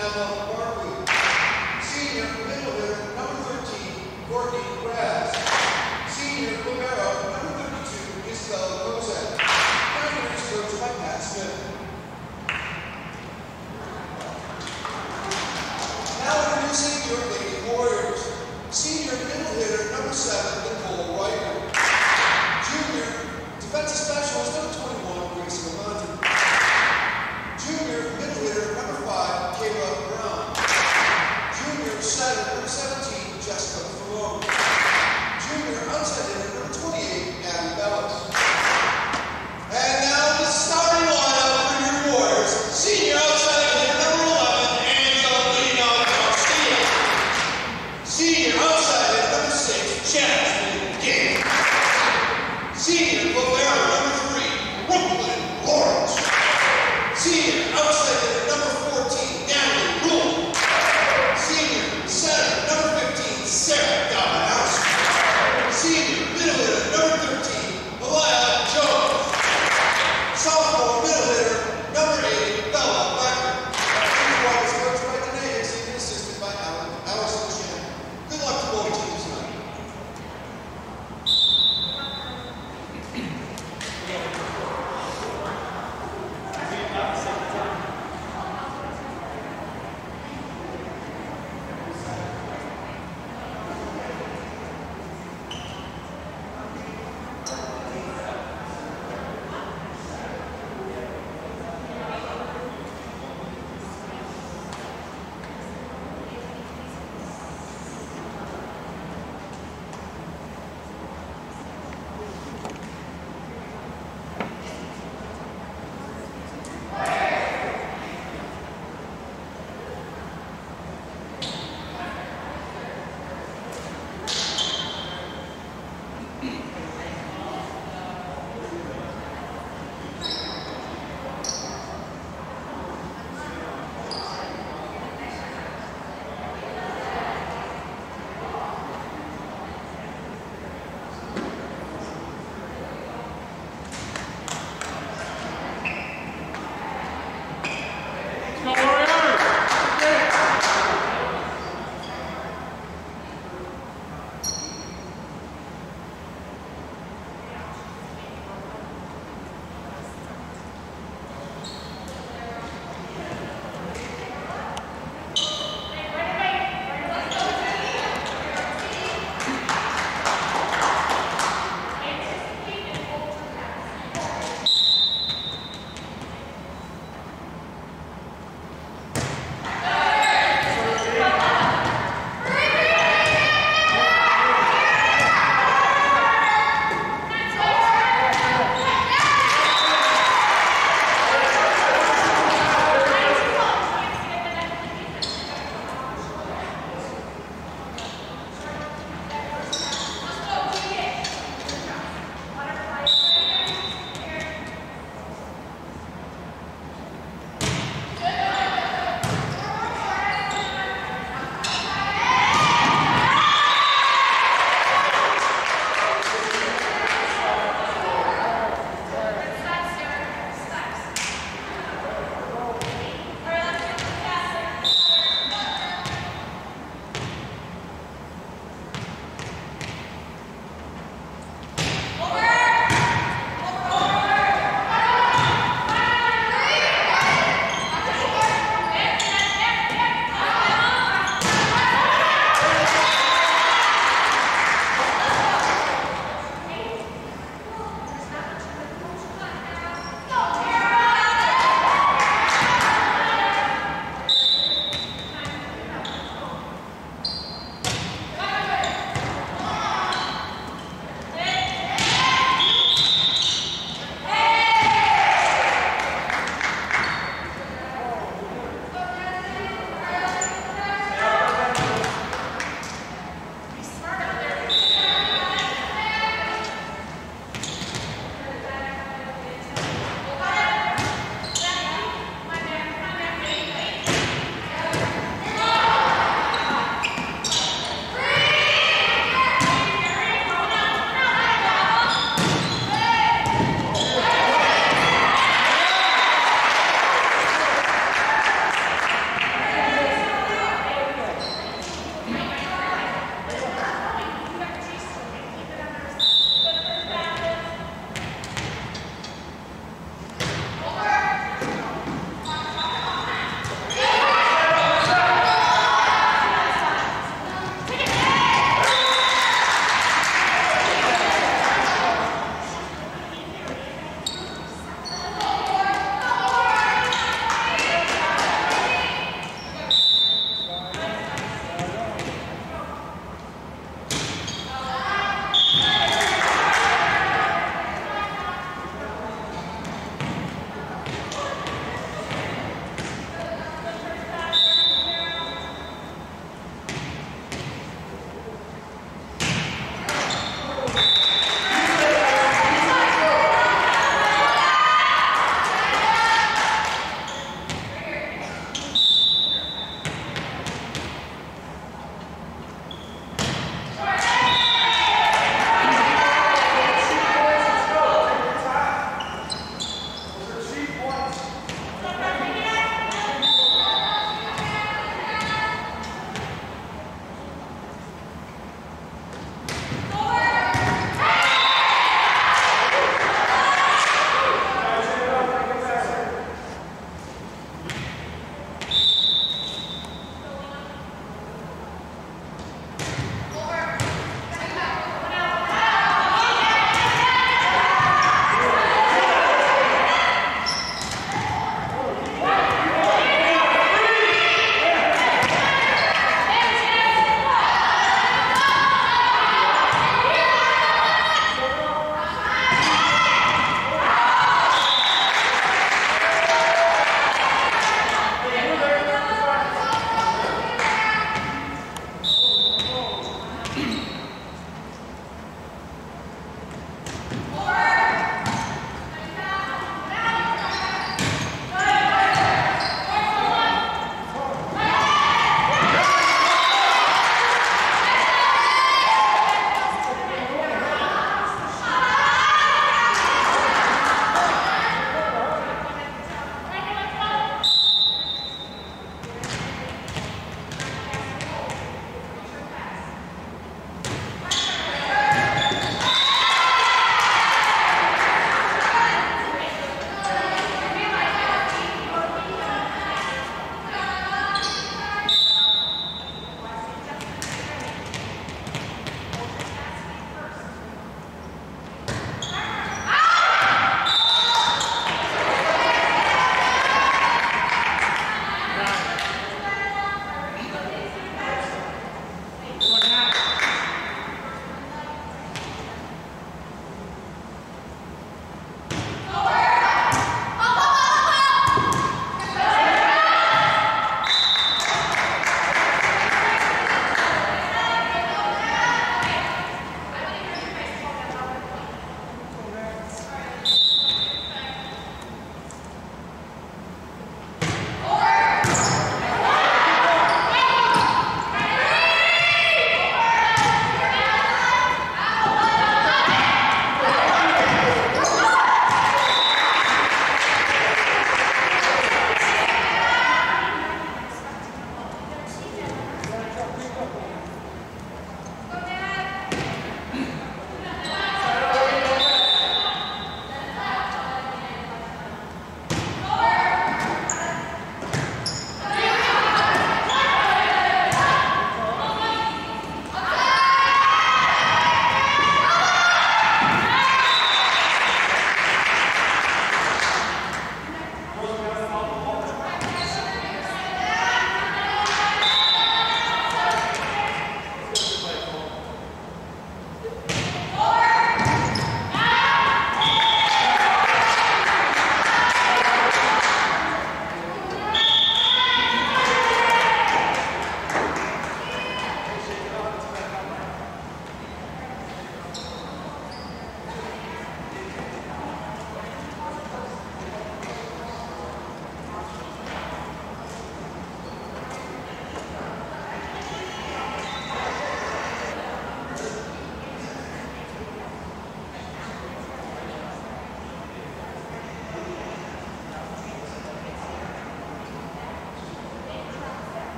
Emma Barbu. Senior number 13, Courtney Grass. Senior libero number 32, Isabel Gozet. Your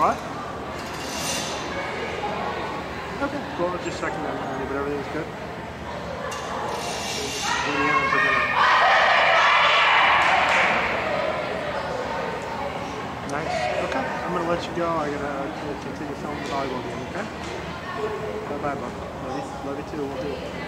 What? Okay, cool. Just checking in on you, but everything's good. Nice. Okay. I'm gonna let you go. I gotta continue filming the volleyball game. Okay. Bye bye, bud. Love you. Love you too. We'll do.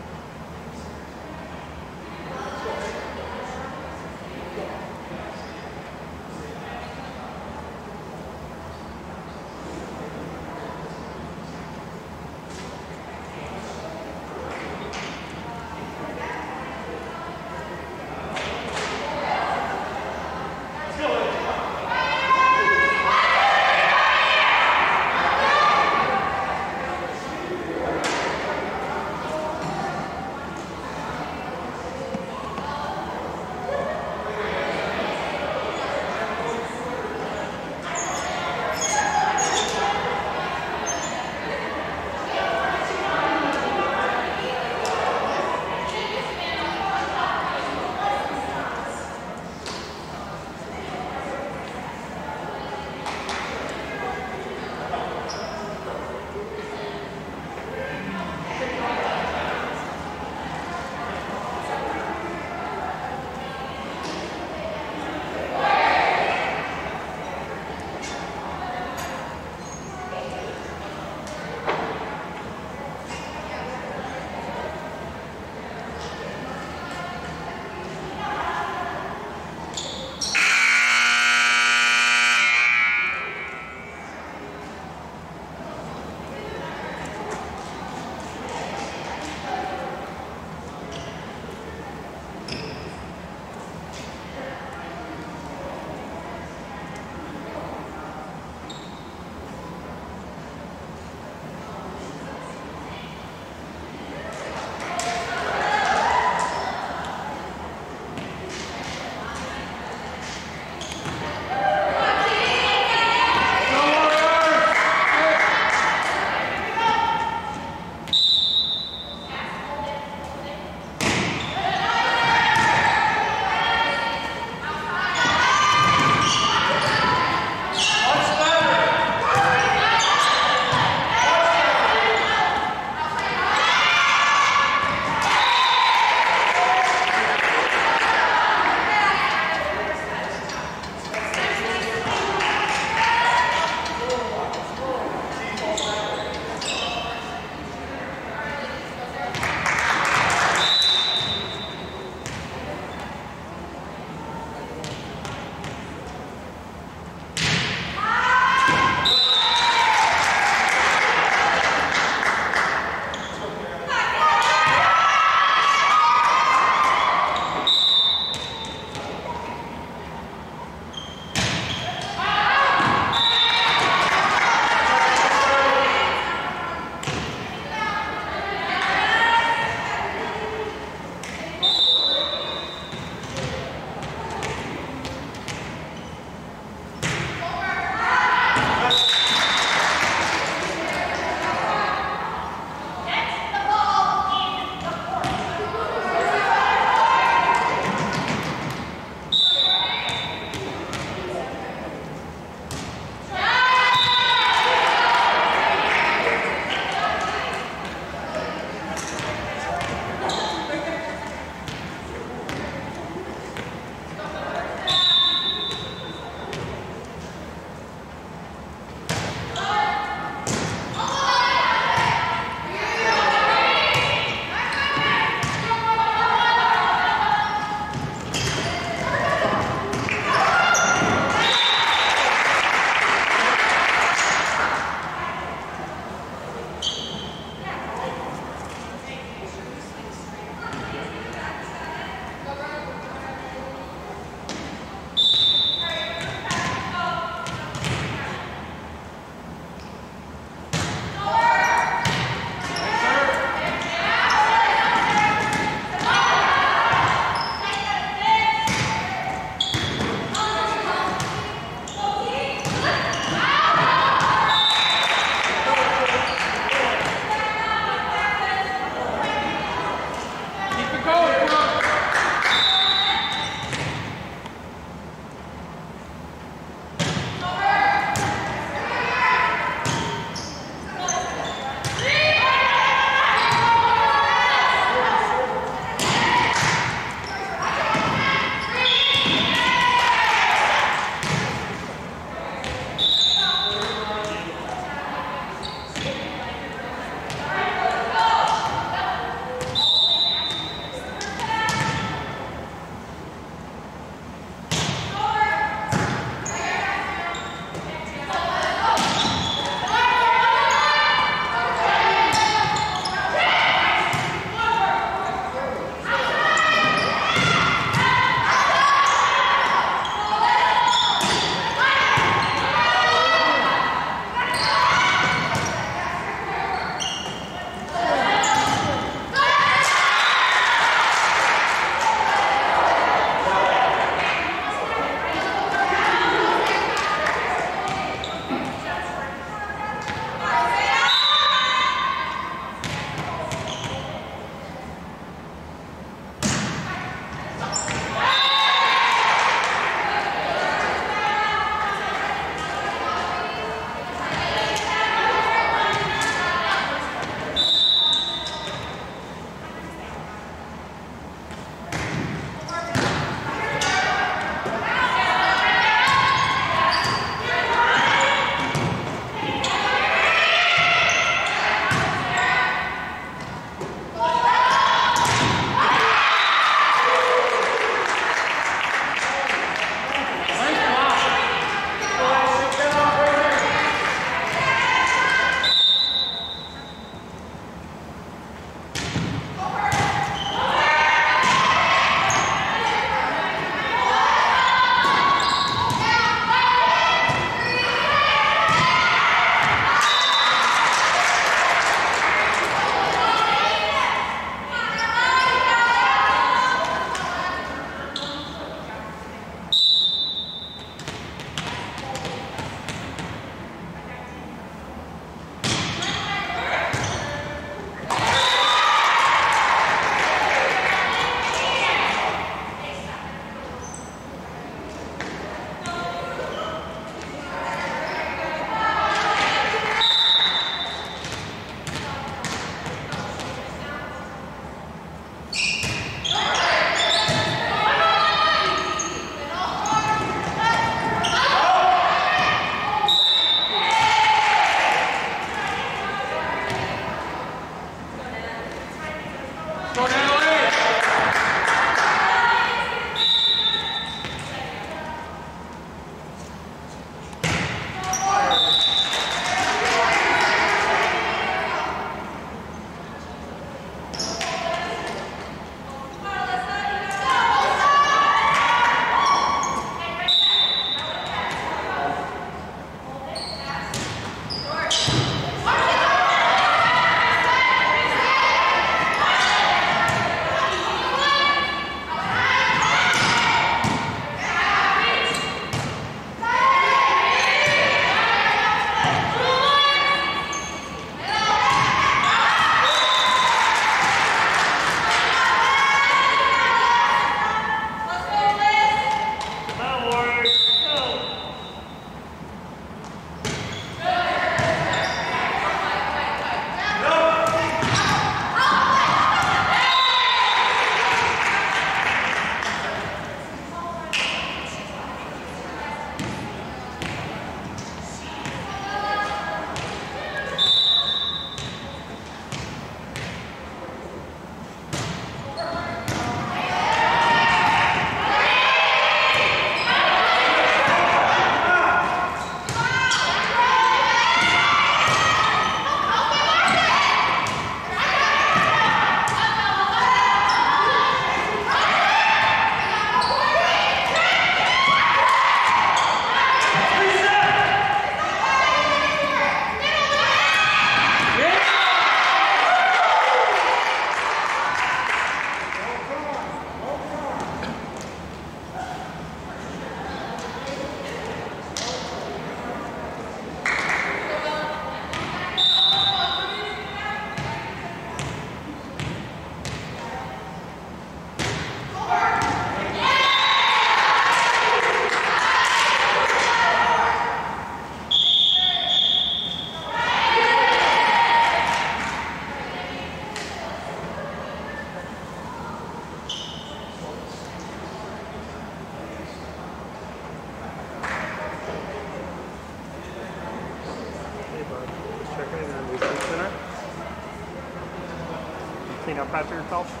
Clean yourself?